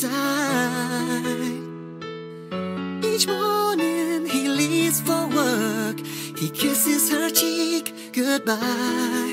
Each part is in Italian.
side. Each morning he leaves for work, he kisses her cheek goodbye.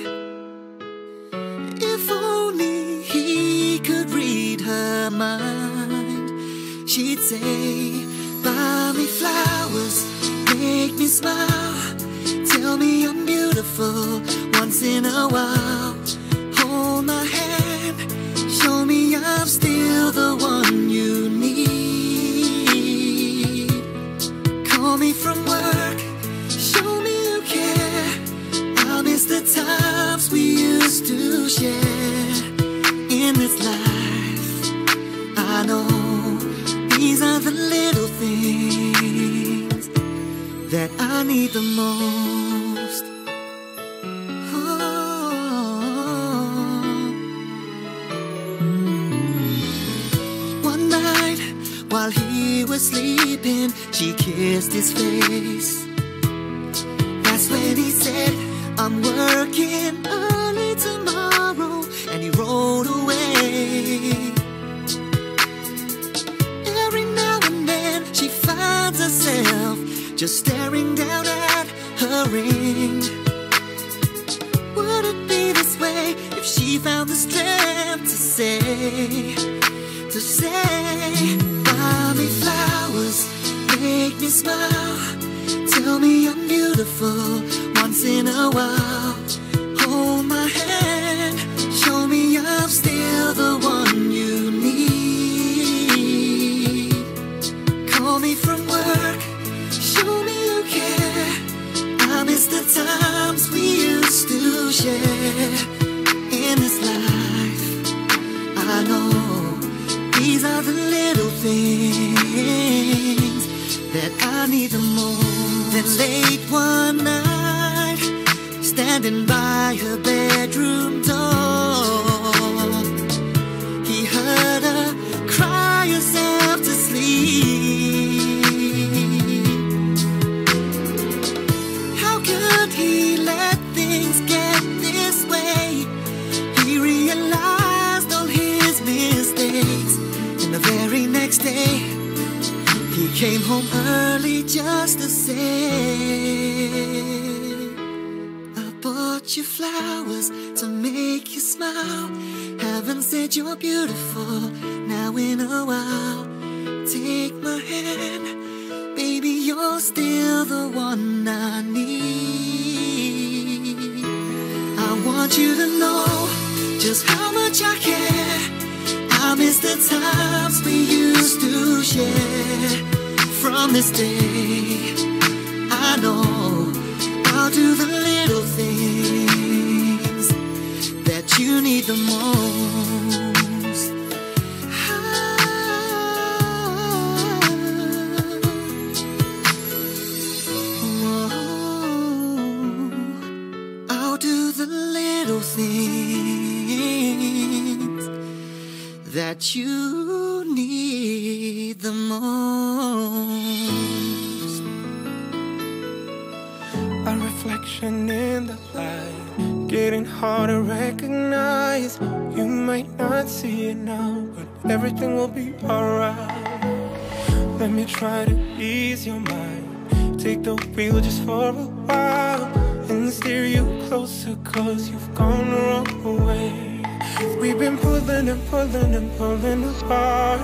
pulling and pulling and pulling apart.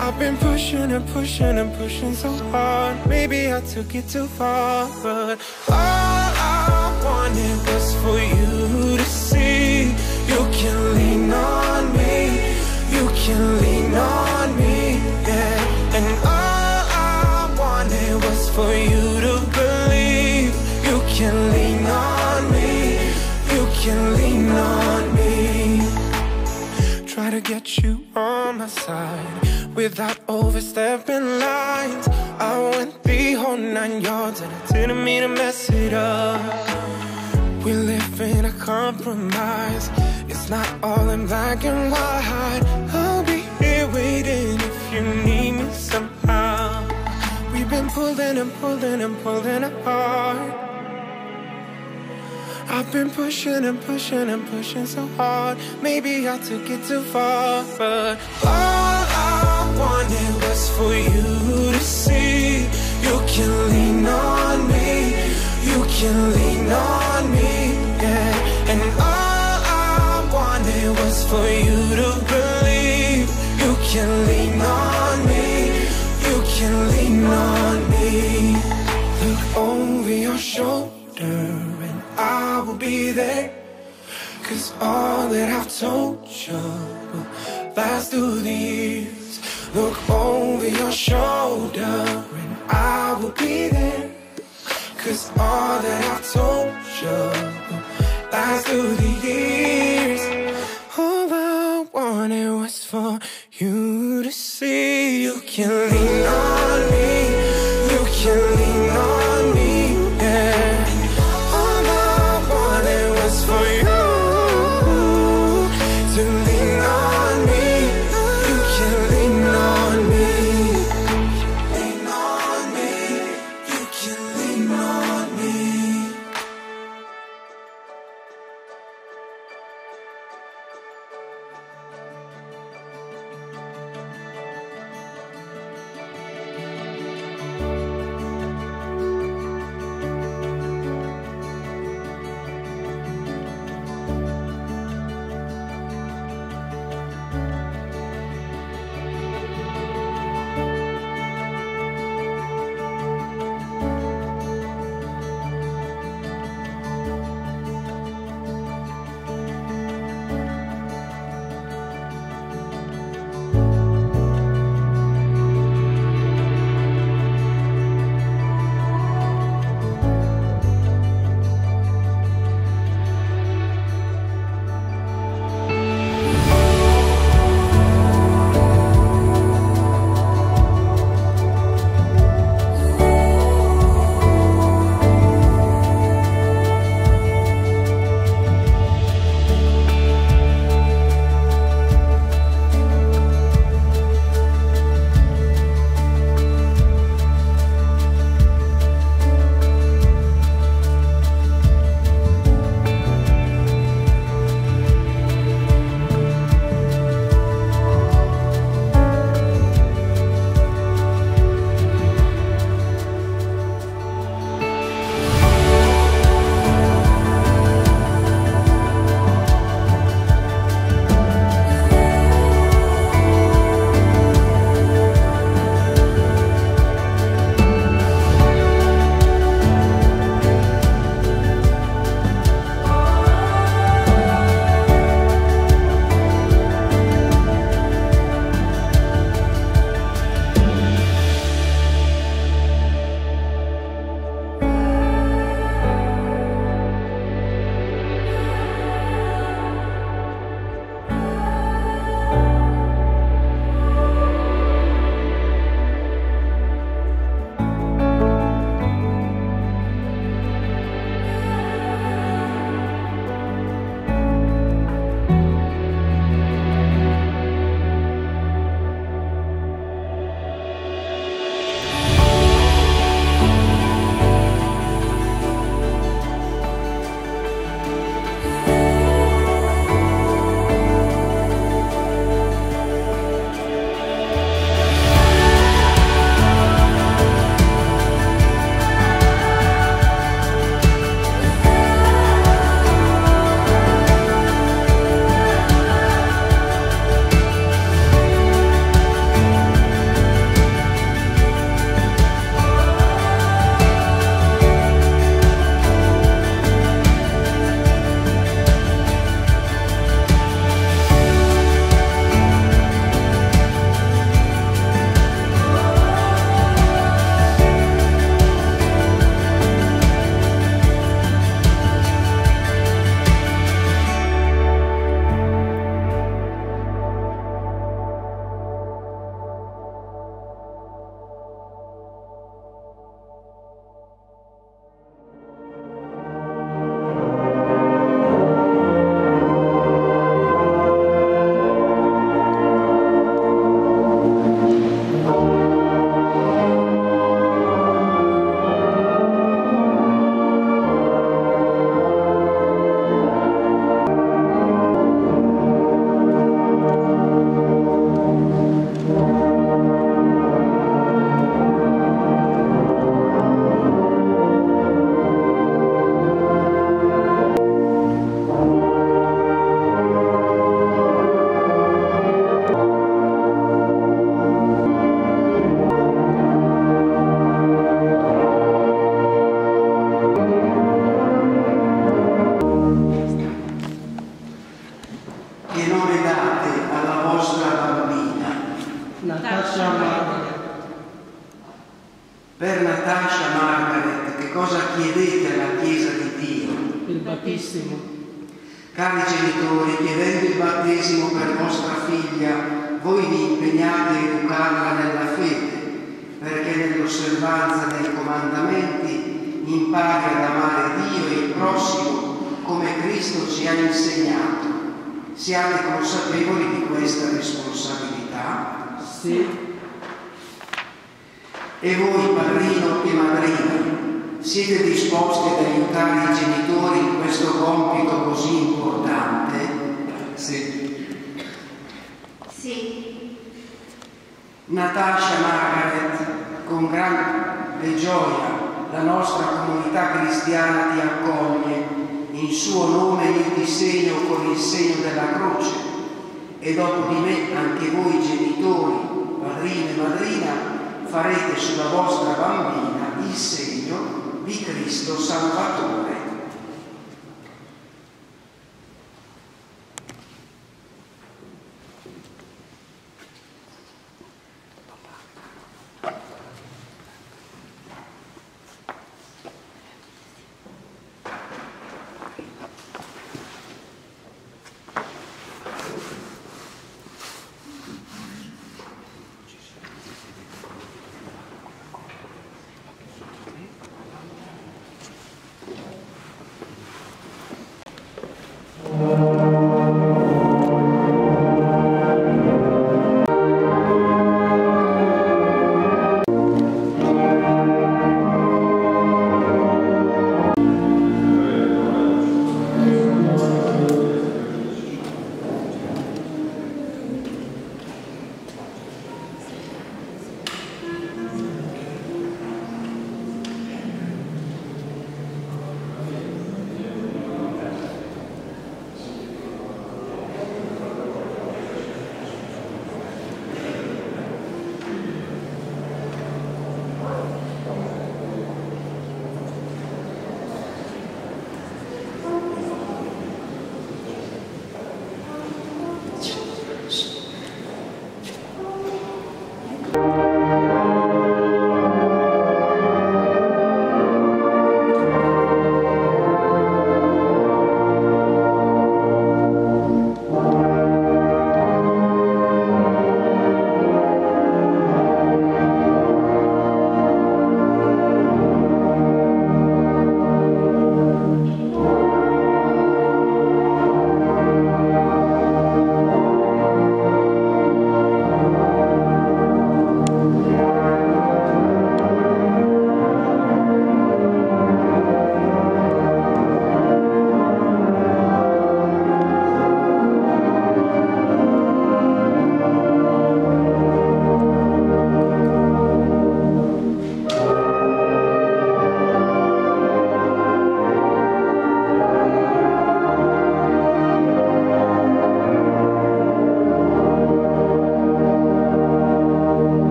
I've been pushing and pushing and pushing so hard. Maybe I took it too far, but all I wanted was for you to see. You can lean on me, you can lean on me, yeah. And all I wanted was for you to believe. You can lean on me, you can lean on me. To get you on my side without overstepping lines. I went the whole nine yards and I didn't mean to mess it up. We live in a compromise, it's not all in black and white. I'll be here waiting if you need me somehow. We've been pulling and pulling and pulling apart. I've been pushing and pushing and pushing so hard. Maybe I took it too far, but all I wanted was for you to see. You can lean on me, you can lean on me, yeah. And all I wanted was for you to believe. You can lean on me, you can lean on me. Look over your shoulder I will be there. Cause all that I've told you will last through the years. Look over your shoulder and I will be there. Cause all that I've told you will last through the years. All I wanted was for you to see you can lean on me.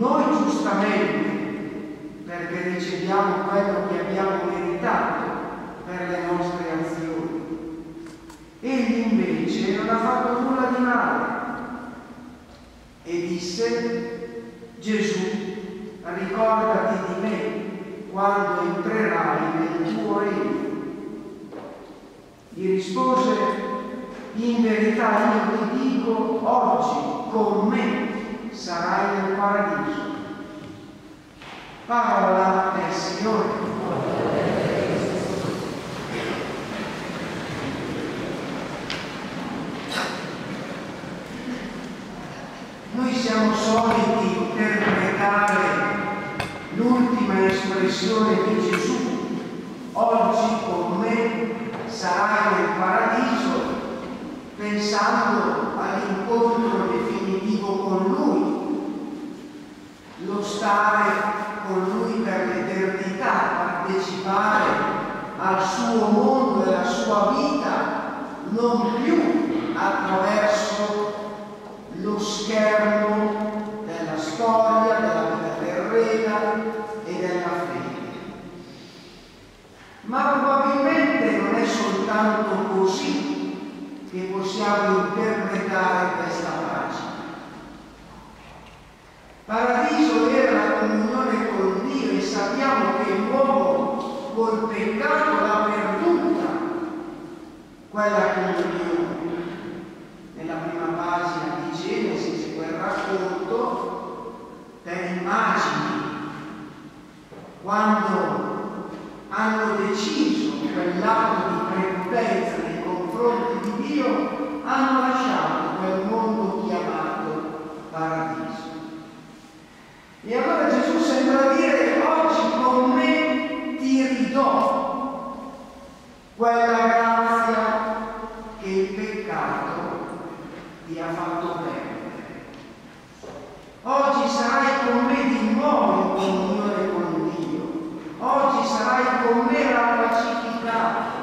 Noi giustamente, perché riceviamo quello che abbiamo meritato per le nostre azioni. Egli invece non ha fatto nulla di male. E disse, Gesù, ricordati di me quando entrerai nel tuo regno. Gli rispose, in verità io ti dico, oggi con me sarai nel paradiso. Parola del Signore. Noi siamo soliti interpretare l'ultima espressione di Gesù, oggi con me sarai nel paradiso, pensando all'incontro definitivo con Lui, lo stare con Lui per l'eternità, partecipare al suo mondo e alla sua vita, non più attraverso lo schermo della storia, della vita terrena e della fede. Ma probabilmente non è soltanto così che possiamo interpretare questa pagina. Paradiso era la comunione con Dio e sappiamo che l'uomo col peccato l'ha perduta quella comunione. Nella prima pagina di Genesi c'è quel racconto delle immagini quando hanno deciso quell'atto di prepotenza nei confronti di Dio hanno lasciato quel mondo chiamato paradiso. E allora Gesù sembra dire oggi con me ti ridò quella grazia che il peccato ti ha fatto perdere. Oggi sarai con me di nuovo in comunione con Dio. Oggi sarai con me rapacificato.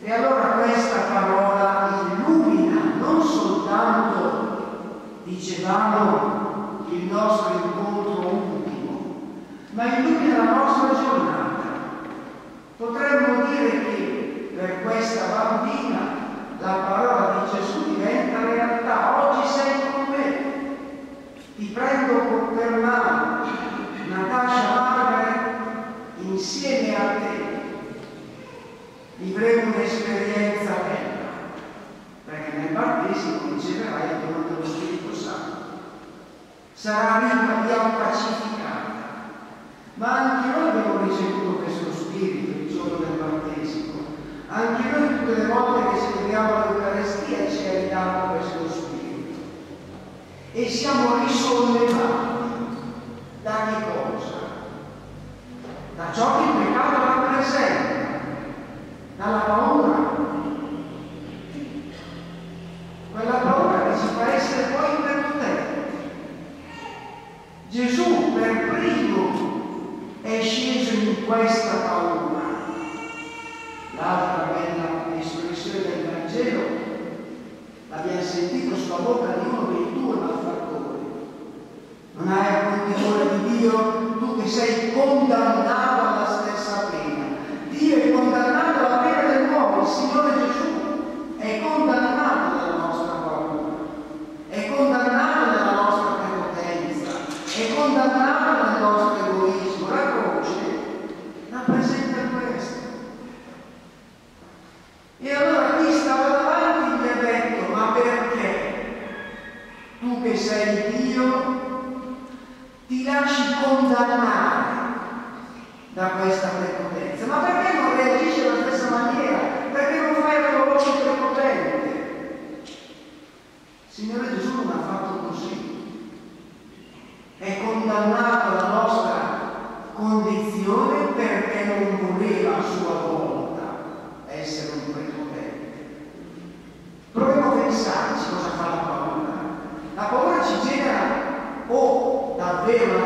E allora questa parola illumina non soltanto, dicevamo, il nostro incontro ultimo, ma illumina la nostra giornata. Potremmo dire che per questa bambina la parola di Gesù diventa realtà. Oggi sei con me, ti prendo per mano, Natascia Margaret, insieme a te. Vivremo un'esperienza bella, perché nel battesimo riceverai il dono dello Spirito. Sarà ricca di pacificata, ma anche noi abbiamo ricevuto questo Spirito il giorno del battesimo. Anche noi tutte le volte che celebriamo l'Eucarestia ci è ridato questo Spirito. E siamo risollevati da che cosa? Da ciò che il peccato rappresenta, dalla paura. Quella paura che ci fa essere poi. Gesù per primo è sceso in questa paura. L'altra bella espressione del Vangelo l'abbiamo sentito sulla bocca di uno dei tuoi malfattori. Non hai alcun timore di Dio, tu che sei condannato alla stessa pena. Dio è condannato alla pena del dell'uomo, il Signore Gesù è condannato nostro egoismo, la croce rappresenta questo. E allora chi stava davanti gli ha detto, ma perché tu che sei Dio ti lasci condannare da questa prepotenza? Ma perché non reagisci alla stessa maniera? Perché non fai una voce prepotente? Signore Gesù non ha fatto è condannato alla nostra condizione perché non voleva a sua volta essere un prepotente. Proviamo a pensarci cosa fa la paura. La paura ci genera o davvero la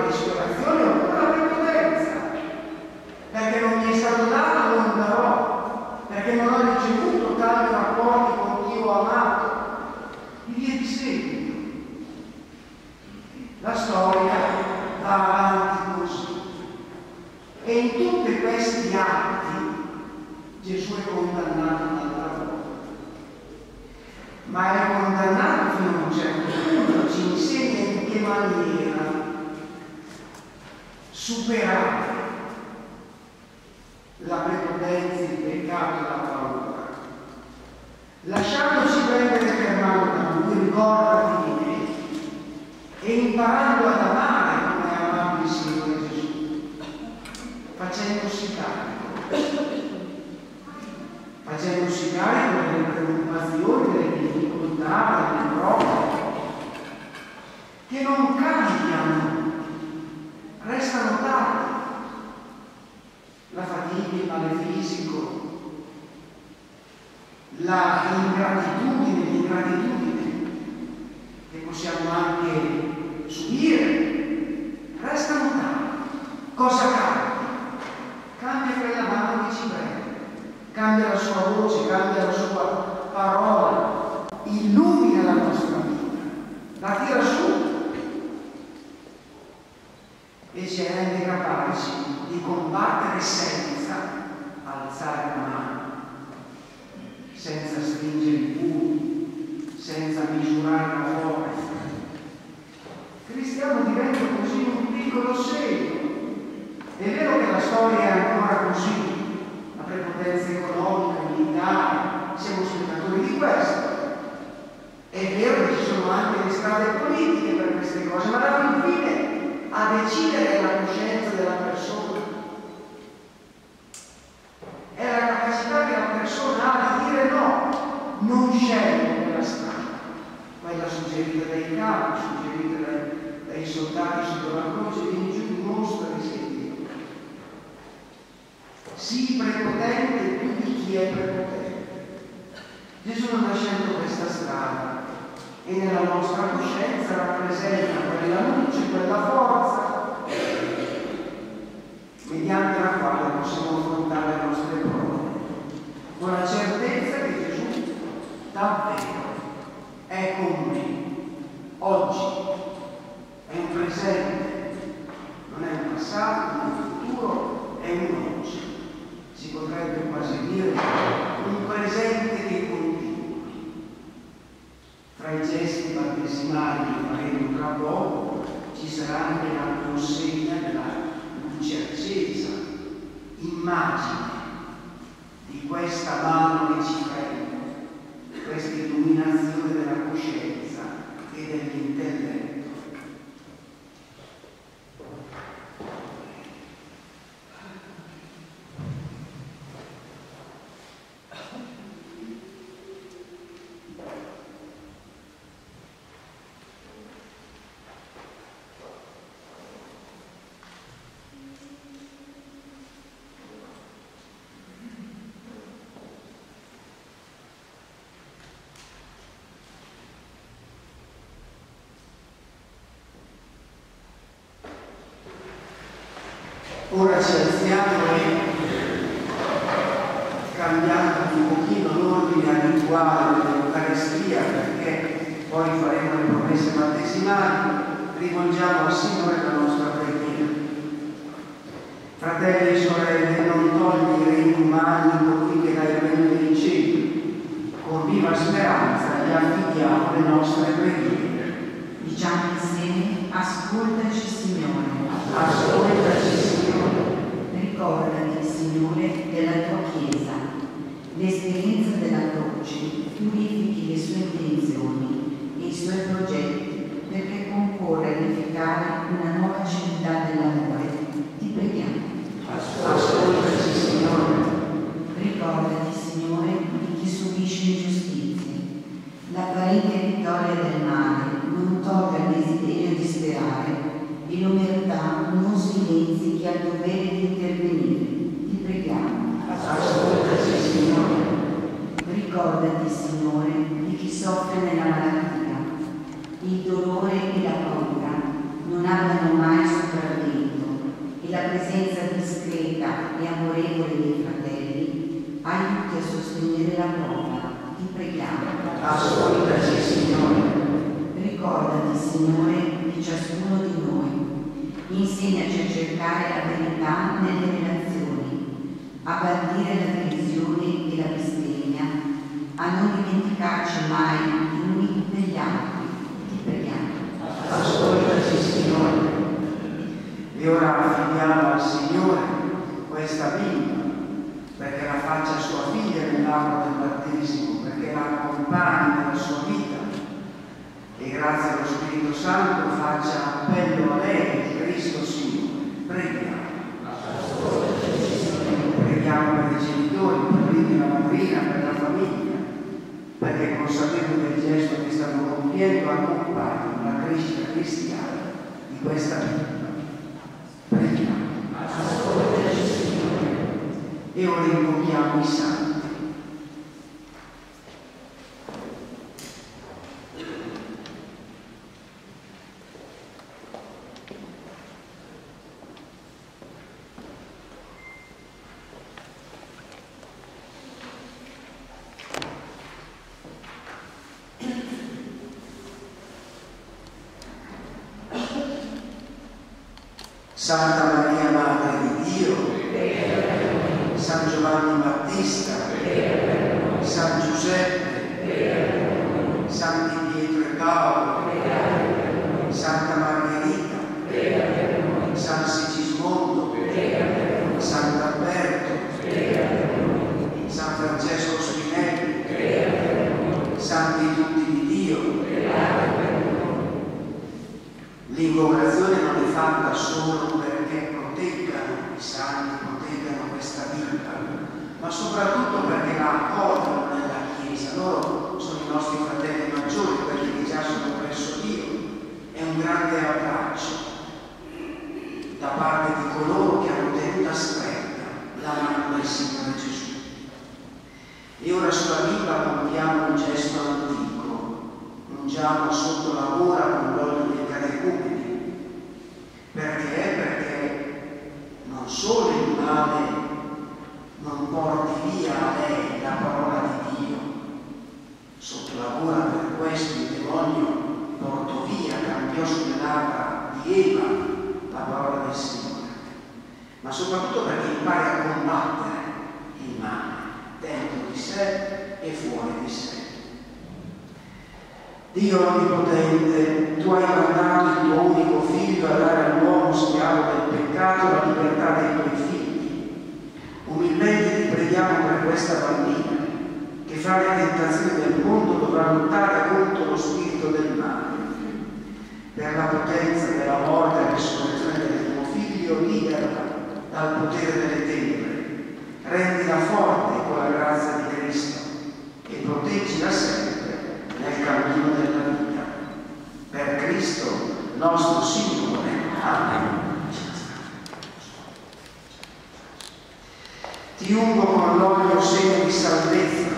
Ora ci alziamo e cambiando un pochino l'ordine abituale dell'Eucaristia perché poi faremo le promesse battesimali, rivolgiamo al Signore la nostra preghiera. Fratelli e sorelle, non togli i regni umani colui che dai regno dei cieli. Con viva speranza gli affidiamo le nostre preghiere. Diciamo insieme, ascoltaci Signore. Ascoltaci Signore ricordati, Signore, della tua Chiesa. L'esperienza della croce purifichi le sue intenzioni e i suoi progetti perché concorre a edificare una nuova città dell'amore. Ti preghiamo. Ascoltaci, Signore. Ricordati, Signore, di chi subisce ingiustizie. L'apparente vittoria del male non toglie il desiderio di sperare e l'umiltà non silenzi ha il dovere di intervenire. Ti preghiamo. Ascoltaci, Signore. Ricordati, Signore, di chi soffre nella malattia. Il dolore e la paura non abbiano mai sopravvento e la presenza discreta e amorevole dei fratelli aiuti a sostenere la prova. Ti preghiamo. Ascoltaci, Signore. Ricordati, Signore, di ciascuno di insegnaci a cercare la verità nelle relazioni, a bandire la divisione e la bestemmia, a non dimenticarci mai gli uni degli altri. Ti preghiamo. Ascoltaci, Signore. E ora affidiamo al Signore questa bimba, perché la faccia sua figlia nell'acqua del battesimo, perché la accompagni nella sua vita. E grazie allo Spirito Santo faccia Questa in questa vita. Signore. E ora invochiamo i santi. sia sempre nel cammino della vita. Per Cristo nostro Signore. Amen. Ti ungo con l'olio segno di salvezza,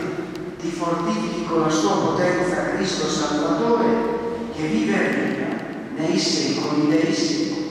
ti fortifichi con la sua potenza Cristo Salvatore che vive e nei secoli dei secoli.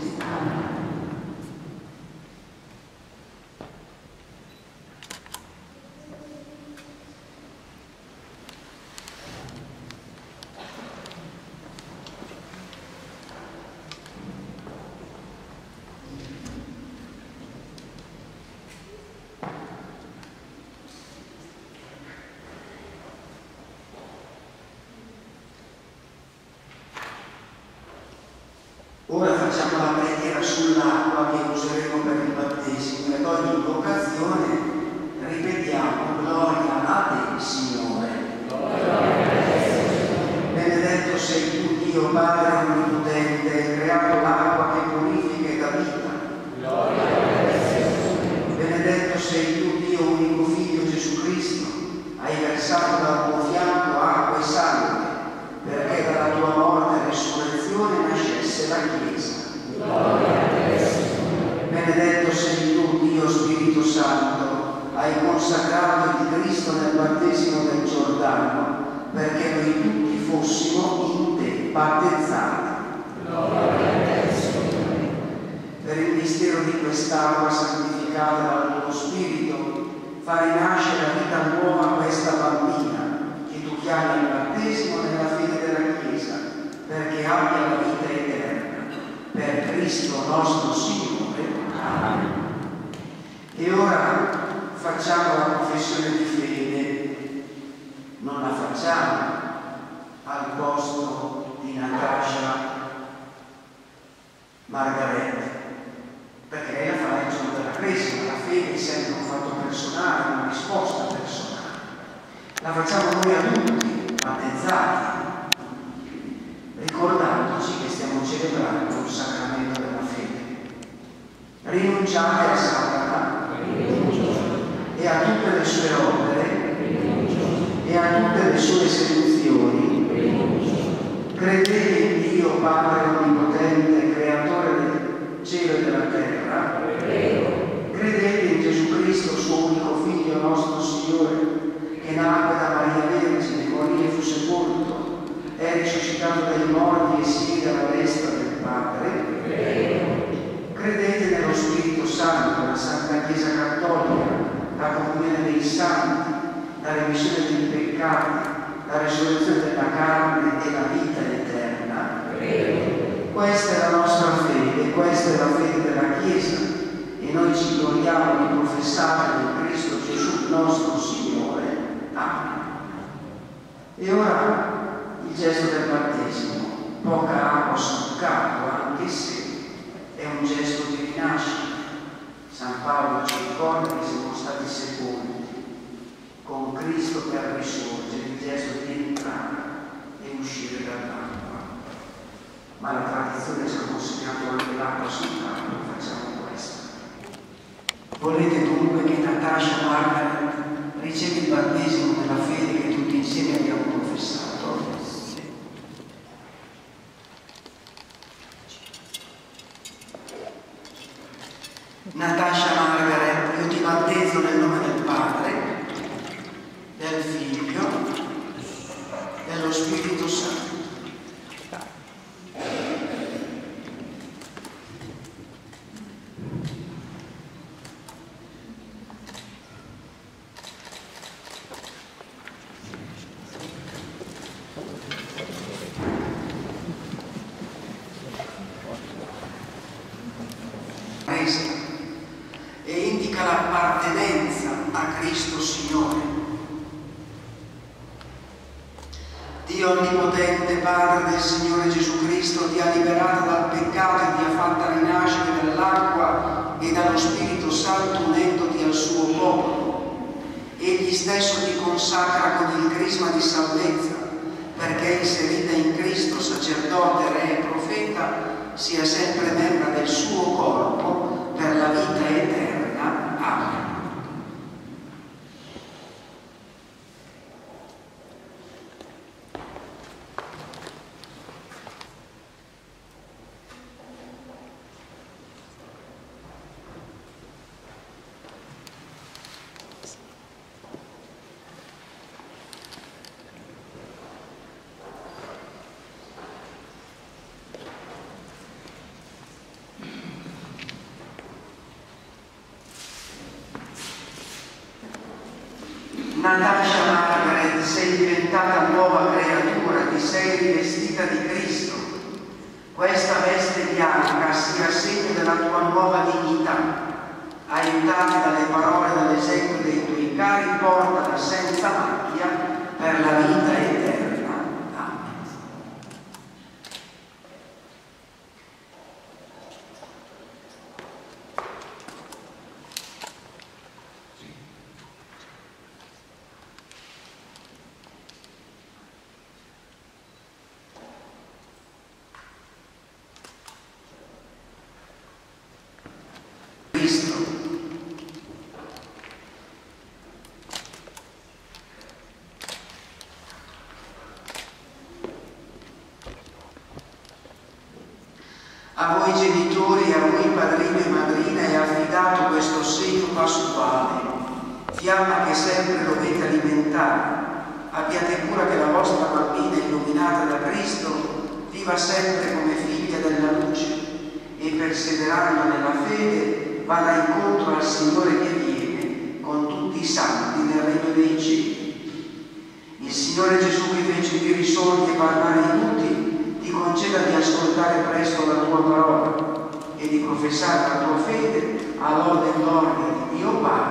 Cristo e indica l'appartenenza a Cristo Signore. Dio Onnipotente, Padre del Signore Gesù Cristo, ti ha liberato dal peccato e ti ha fatta rinascere dall'acqua e dallo Spirito Santo unendoti al suo popolo. Egli stesso ti consacra con il crisma di salvezza, perché inserita in Cristo, sacerdote, re e profeta, sia sempre membra del suo corpo pela vida eterna. ma lascia Margaret, sei diventata nuova creatura, ti sei rivestita di Cristo. Questa veste bianca sia segno della tua nuova dignità. Aiutata dalle parole e dall'esempio dei tuoi cari, portala senza macchia per la vita eterna. genitori a voi padrino e madrina è affidato questo segno pasquale, fiamma che sempre dovete alimentare. Abbiate cura che la vostra bambina illuminata da Cristo viva sempre come figlia della luce e perseverando nella fede vada incontro al Signore che viene con tutti i santi nel regno dei cieli. Il Signore Gesù che fece più risorti e parlare inutili, ti conceda di ascoltare presto la tua parola di professare la tua fede all'ordine e gloria di Dio Padre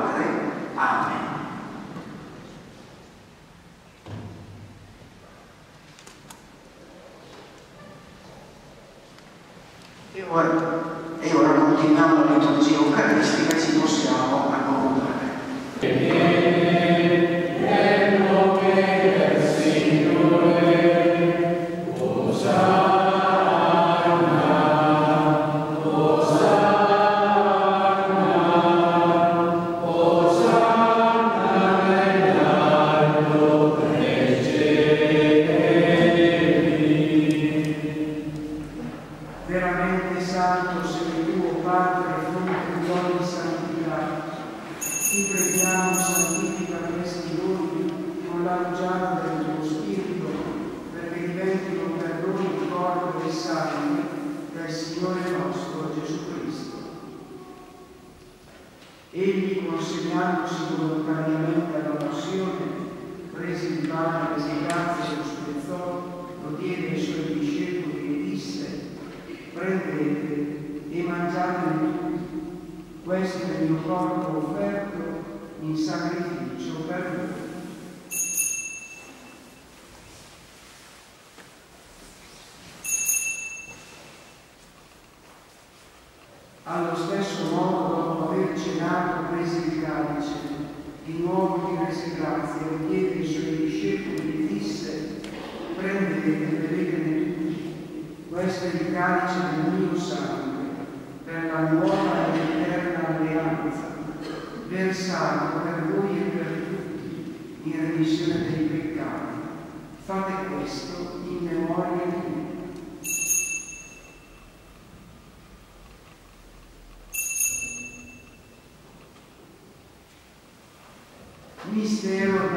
mistero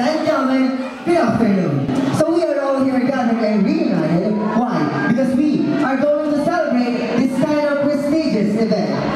and gentlemen, good afternoon. So we are all here gathered and reunited. Why? Because we are going to celebrate this kind of prestigious event.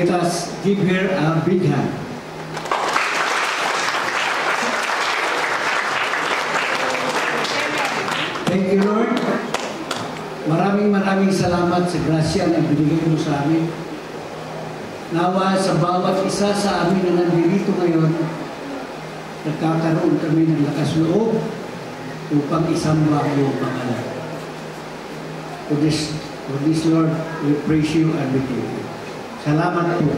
Let us give her a big hand. Thank you, Lord. Maraming maraming salamat sa grasya na binigay mo sa amin. Nawa sa bawat isa sa amin na nandito ngayon, nagkakaroon kami ng lakas loob upang isamba ang iyong pangalan. For this, for this Lord, we praise you and we thank you. Salamat po.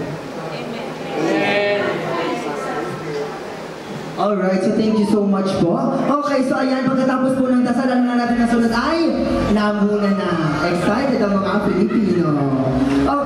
Alright, so thank you so much po. Okay, so ayan, pagkatapos po ng dasal, ano na natin nasunod ay, namuna na. Excited ang mga Filipino. Okay.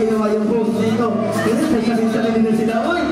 ginawa yung post dito. Kasi sa kami sa universidad, oy!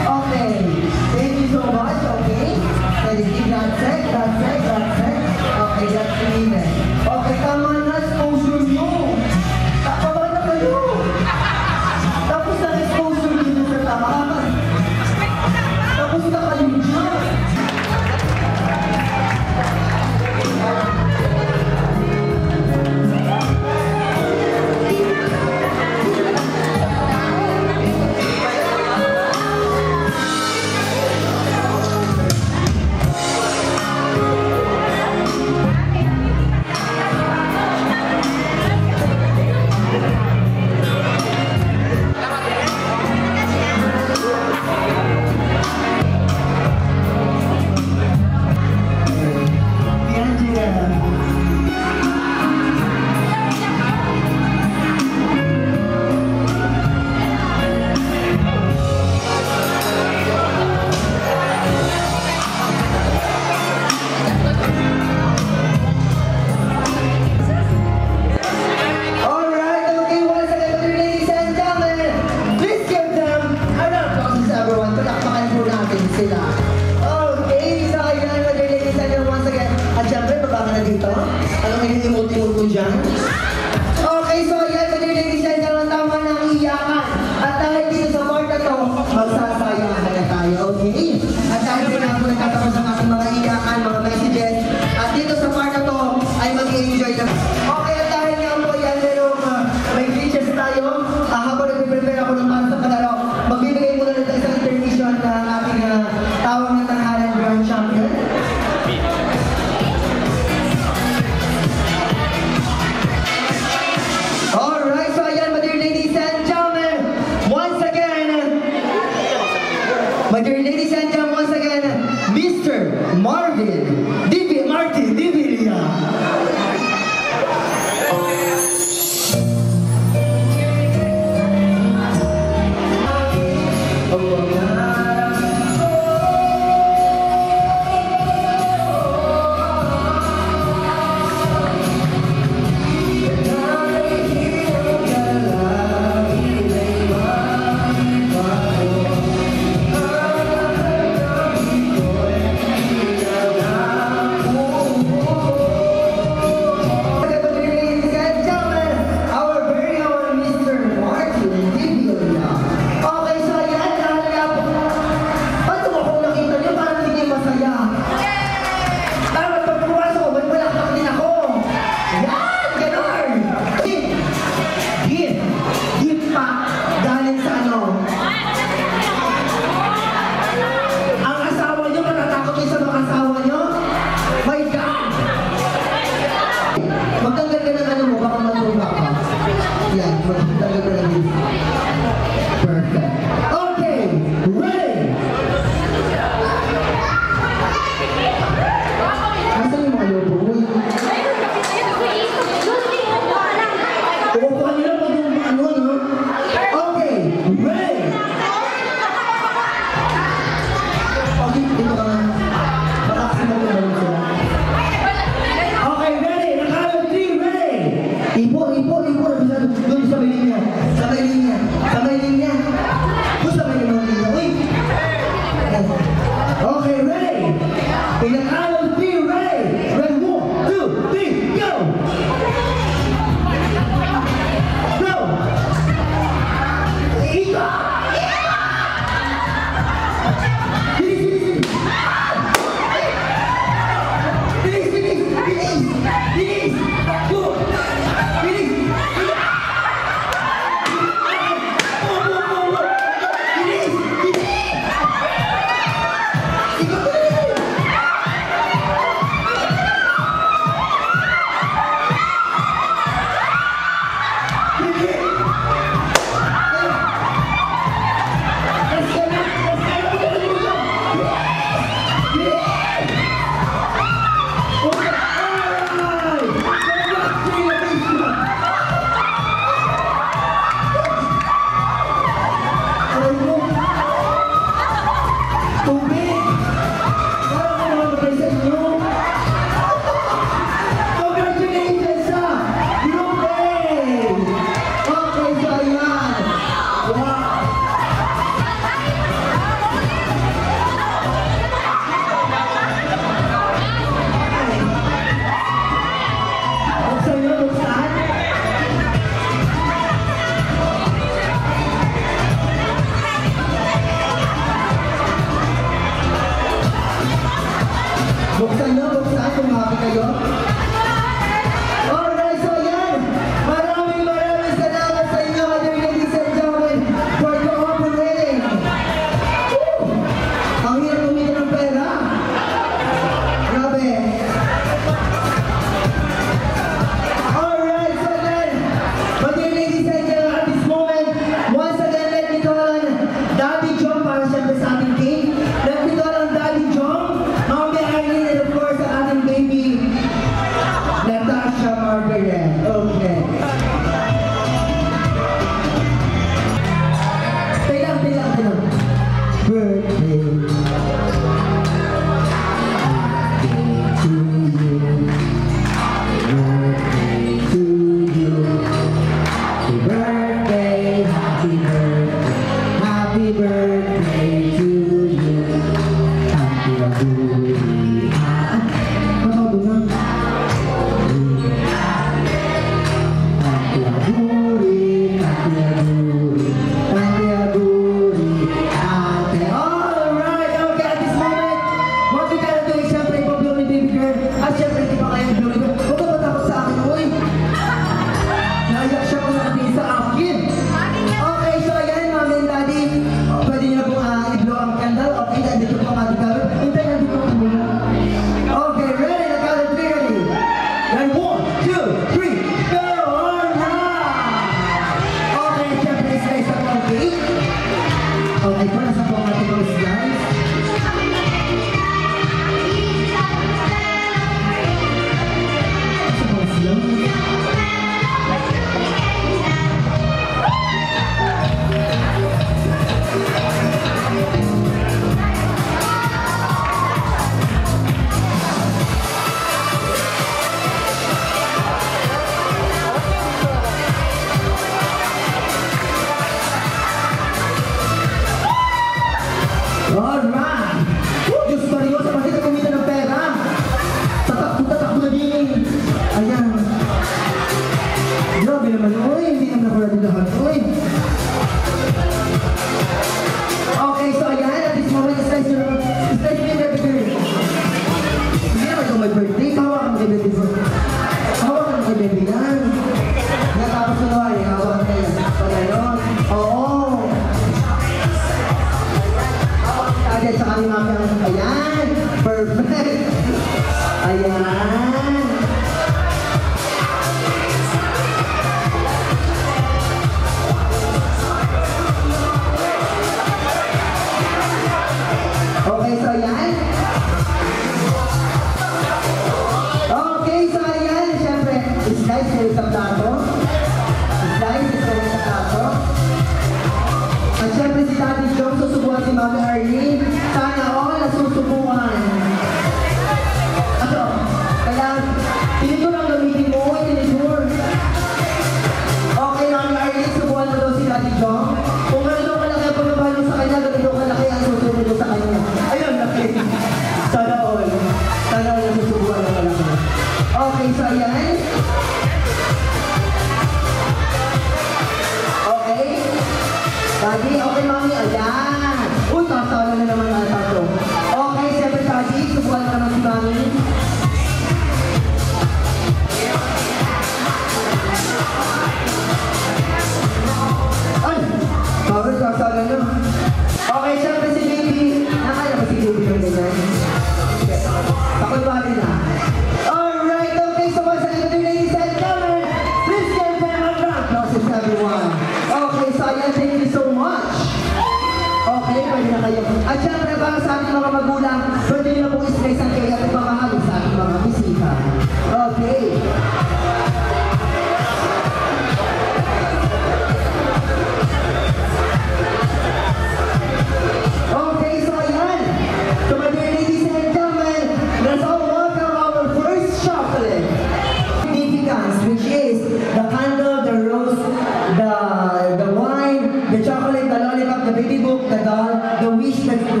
respect for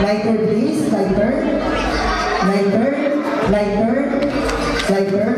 Lighter please, lighter. Lighter, lighter, lighter.